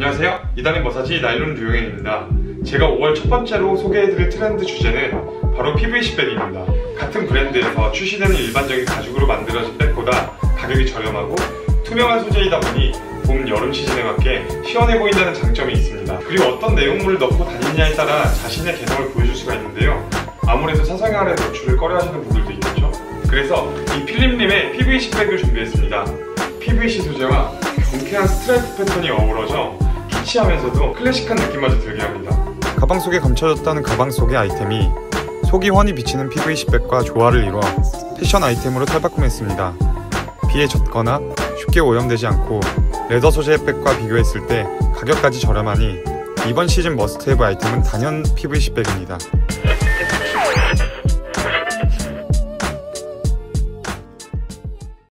안녕하세요. 이단의 머사지 나일론 류영현입니다. 제가 5월 첫 번째로 소개해드릴 트렌드 주제는 바로 PVC 백입니다. 같은 브랜드에서 출시되는 일반적인 가죽으로 만들어진 백보다 가격이 저렴하고 투명한 소재이다 보니 봄, 여름 시즌에 맞게 시원해 보인다는 장점이 있습니다. 그리고 어떤 내용물을 넣고 다니느냐에 따라 자신의 개성을 보여줄 수가 있는데요. 아무래도 사생활의 노출을 꺼려하시는 분들도 있겠죠? 그래서 이 필립님의 PVC 백을 준비했습니다. PVC 소재와 경쾌한 스트라이프 패턴이 어우러져 키치하면서도 클래식한 느낌마저 들게 합니다. 가방 속에 감춰졌다는 가방 속의 아이템이 속이 훤히 비치는 PVC 백과 조화를 이루어 패션 아이템으로 탈바꿈했습니다. 비에 젖거나 쉽게 오염되지 않고 leather 소재의 백과 비교했을 때 가격까지 저렴하니 이번 시즌 must have 아이템은 단연 PVC 백입니다.